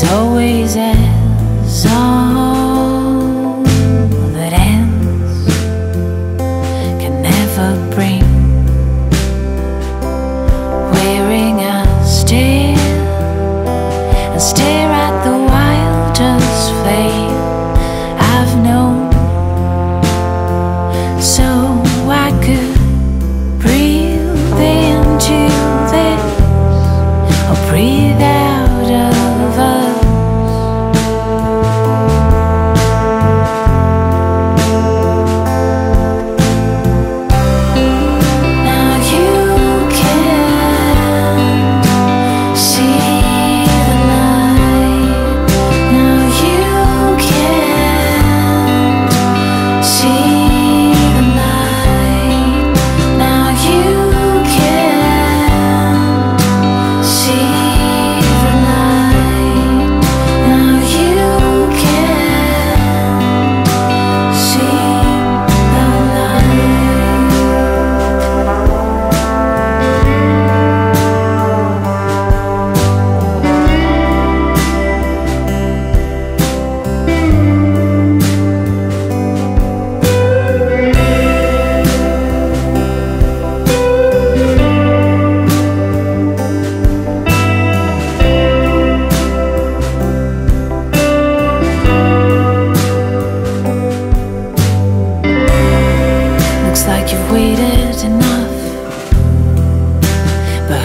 always at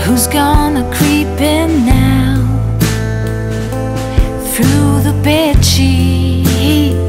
Who's gonna creep in now? Through the bed sheets.